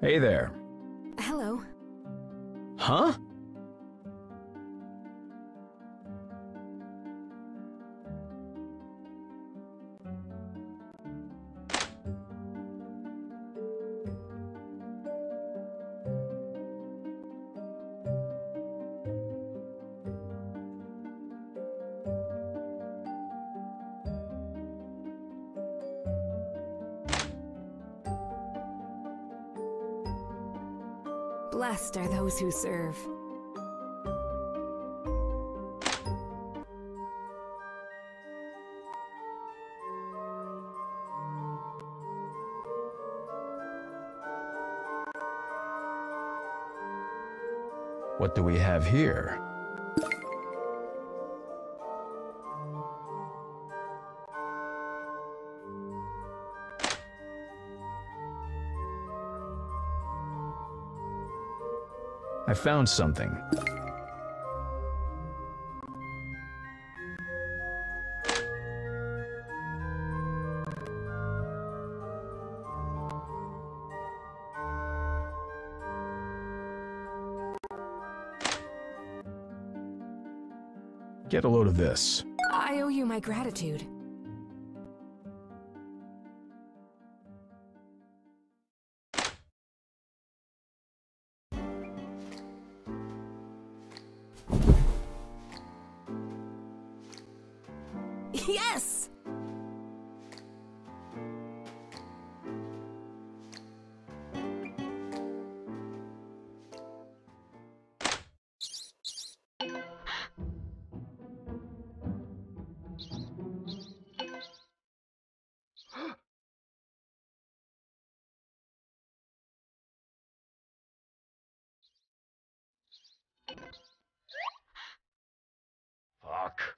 Hey there. Hello. Huh? Those who serve. What do we have here? Found something. Get a load of this. I owe you my gratitude. Fuck.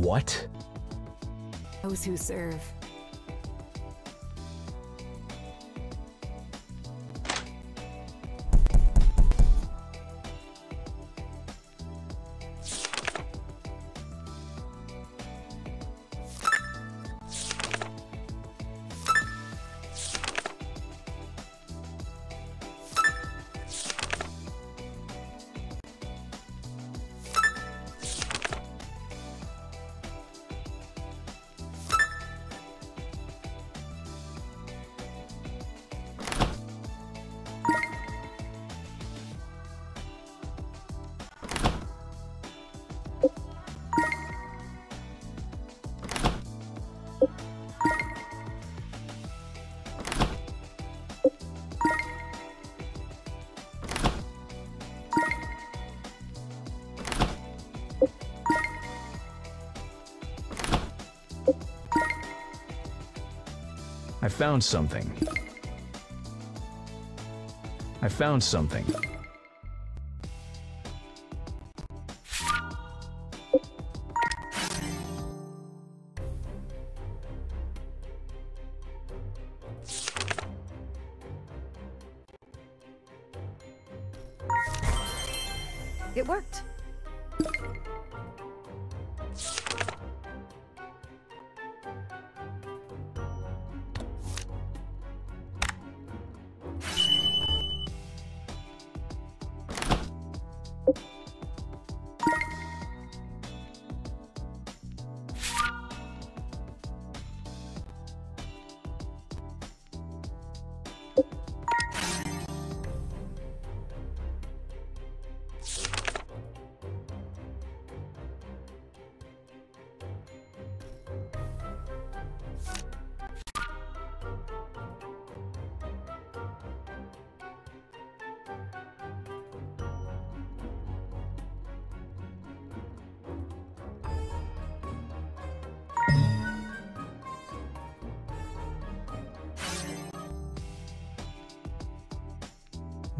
What? Those who serve. I found something. I found something.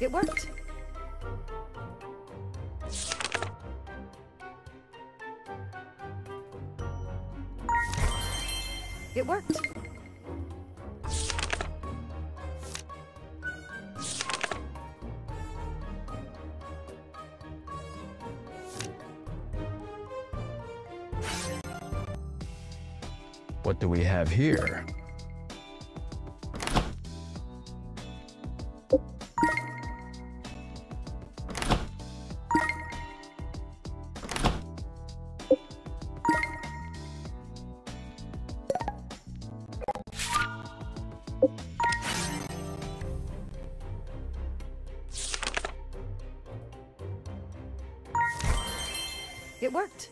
It worked. It worked. What do we have here? It worked.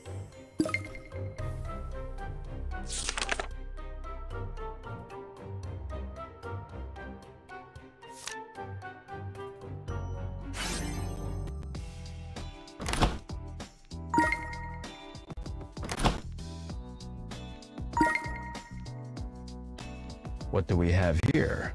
What do we have here?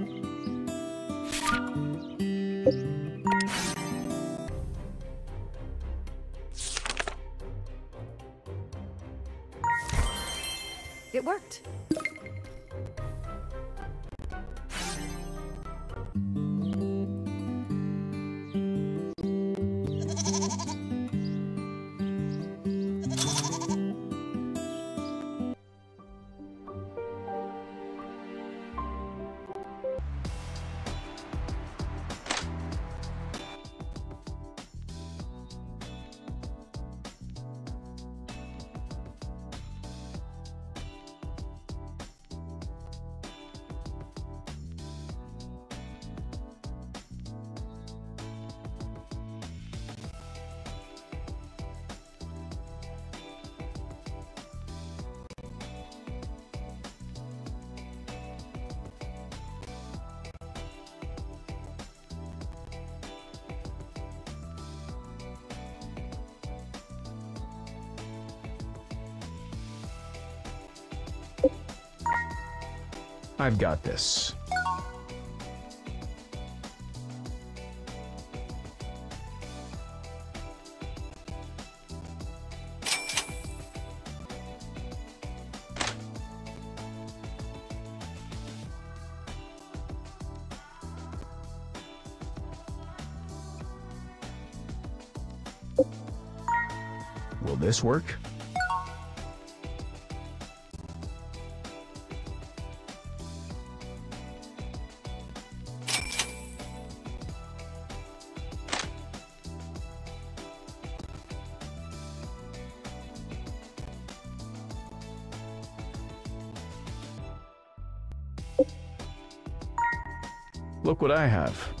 I've got this. Will this work? Look what I have.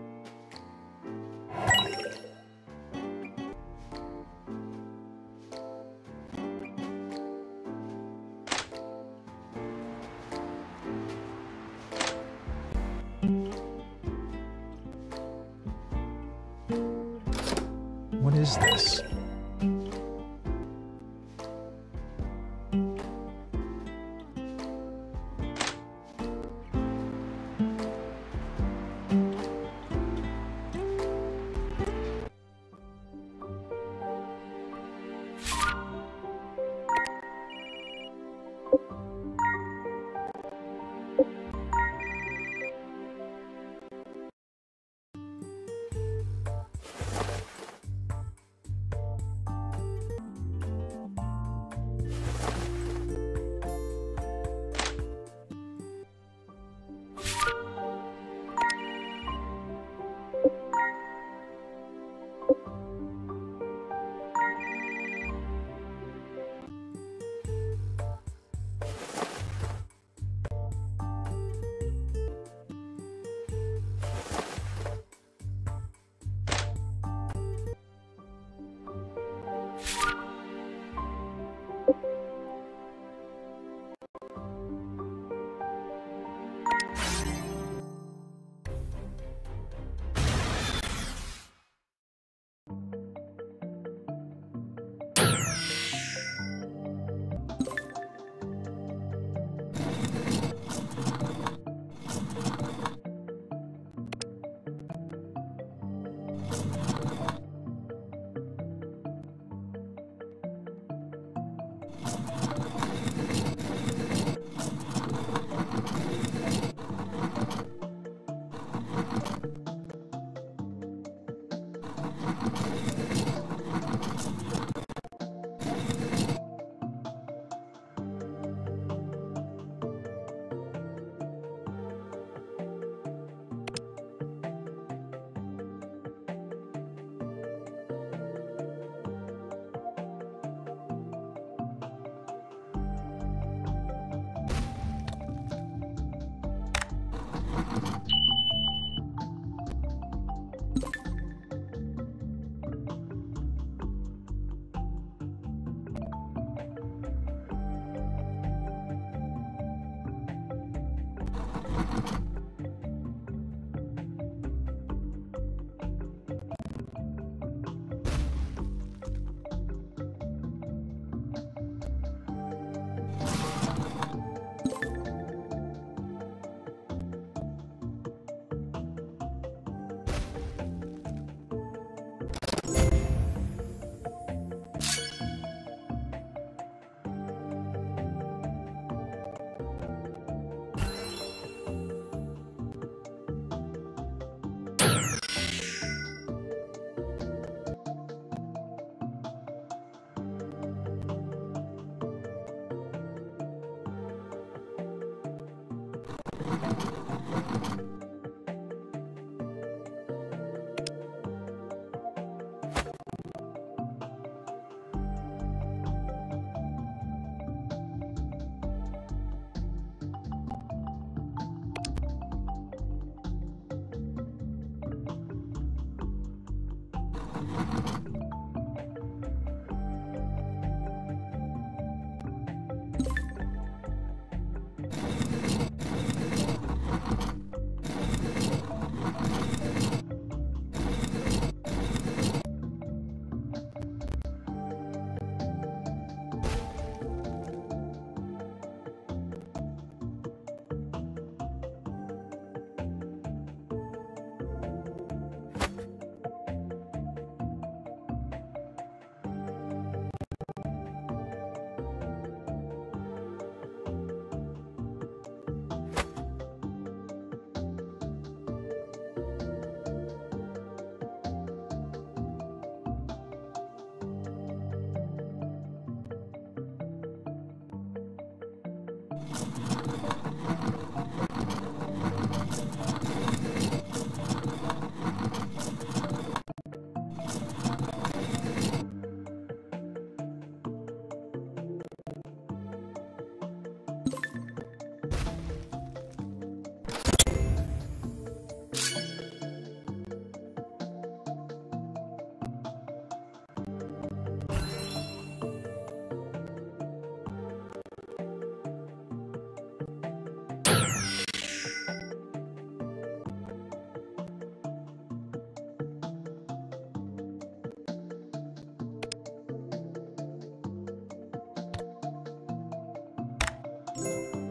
You